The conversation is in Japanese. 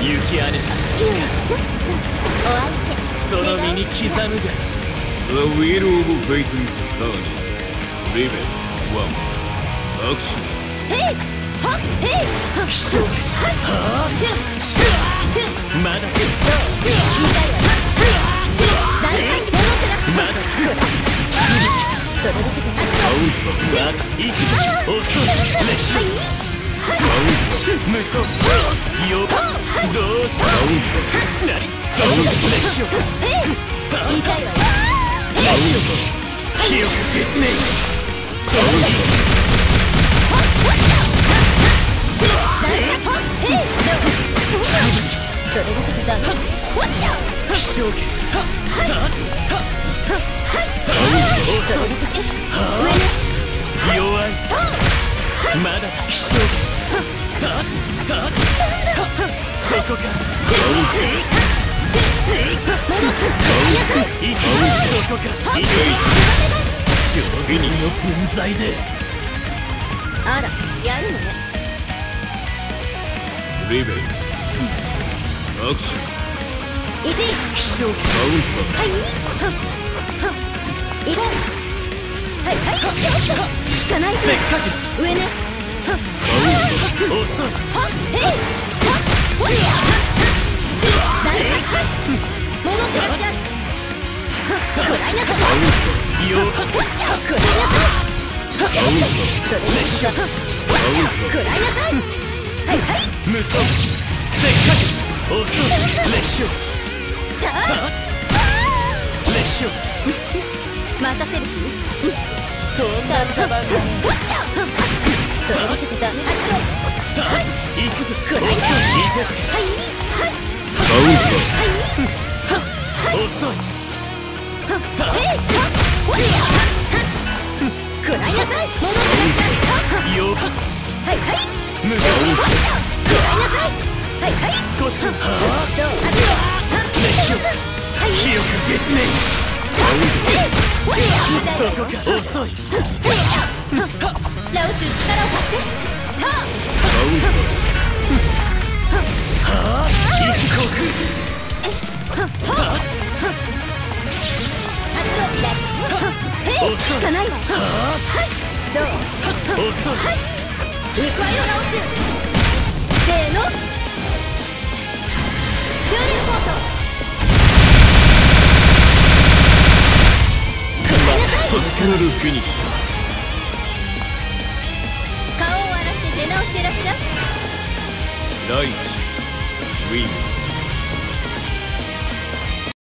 雪姉さんその身に刻むが The of Fate's Turn Level 1アクイまだまだれない行くぞ遅いまだだ。在であらやるのね。リベルアクション1カウンターはい。い。がはい。はい。引かない。とせっかち上ねカウン待たせる気？ラウチュ力を貸してライト week.